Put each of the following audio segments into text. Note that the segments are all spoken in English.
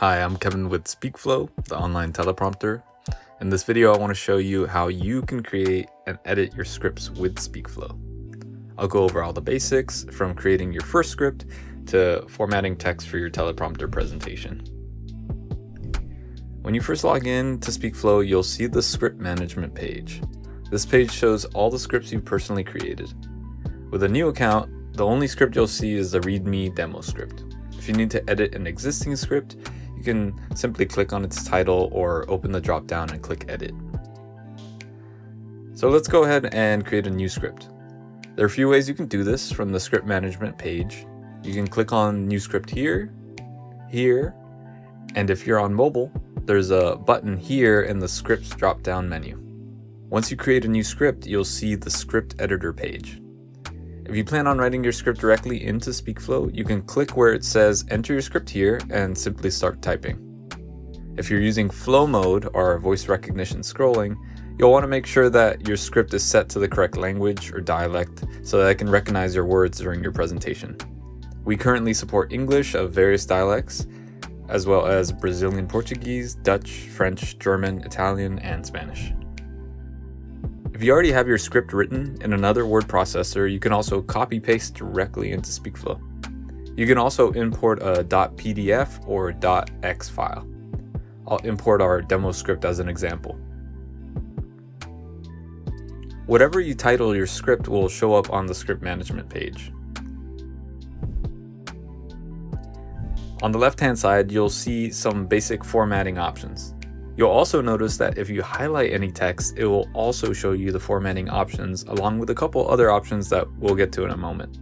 Hi, I'm Kevin with SpeakFlow, the online teleprompter. In this video, I want to show you how you can create and edit your scripts with SpeakFlow. I'll go over all the basics from creating your first script to formatting text for your teleprompter presentation. When you first log in to SpeakFlow, you'll see the script management page. This page shows all the scripts you've personally created. With a new account, the only script you'll see is the README demo script. If you need to edit an existing script, you can simply click on its title or open the drop down and click edit. So let's go ahead and create a new script. There are a few ways you can do this from the script management page. You can click on new script here, here, and if you're on mobile, there's a button here in the scripts drop down menu. Once you create a new script, you'll see the script editor page. If you plan on writing your script directly into SpeakFlow, you can click where it says enter your script here and simply start typing. If you're using flow mode or voice recognition scrolling, you'll want to make sure that your script is set to the correct language or dialect so that it can recognize your words during your presentation. We currently support English of various dialects, as well as Brazilian Portuguese, Dutch, French, German, Italian, and Spanish. If you already have your script written in another word processor, you can also copy paste directly into SpeakFlow. You can also import a .pdf or .docx file. I'll import our demo script as an example. Whatever you title your script will show up on the script management page. On the left hand side, you'll see some basic formatting options. You'll also notice that if you highlight any text, it will also show you the formatting options along with a couple other options that we'll get to in a moment.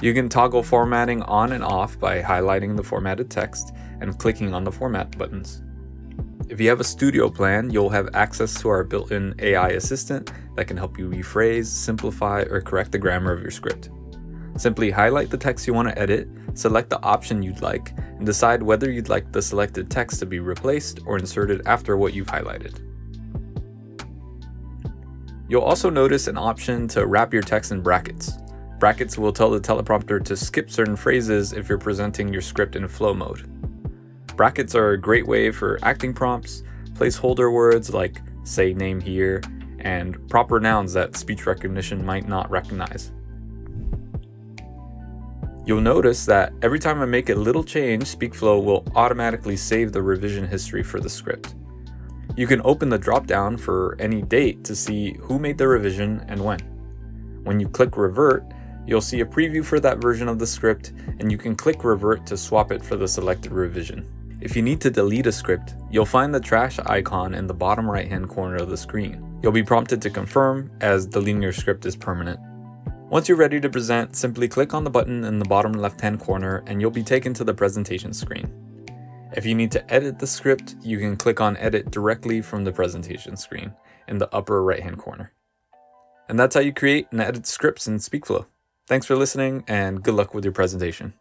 You can toggle formatting on and off by highlighting the formatted text and clicking on the format buttons. If you have a studio plan, you'll have access to our built-in AI assistant that can help you rephrase, simplify, or correct the grammar of your script. Simply highlight the text you want to edit, select the option you'd like, and decide whether you'd like the selected text to be replaced or inserted after what you've highlighted. You'll also notice an option to wrap your text in brackets. Brackets will tell the teleprompter to skip certain phrases if you're presenting your script in flow mode. Brackets are a great way for acting prompts, placeholder words like say name here, and proper nouns that speech recognition might not recognize. You'll notice that every time I make a little change, SpeakFlow will automatically save the revision history for the script. You can open the dropdown for any date to see who made the revision and when. When you click revert, you'll see a preview for that version of the script and you can click revert to swap it for the selected revision. If you need to delete a script, you'll find the trash icon in the bottom right hand corner of the screen. You'll be prompted to confirm as deleting your script is permanent. Once you're ready to present, simply click on the button in the bottom left hand corner and you'll be taken to the presentation screen. If you need to edit the script, you can click on edit directly from the presentation screen in the upper right hand corner. And that's how you create and edit scripts in SpeakFlow. Thanks for listening and good luck with your presentation.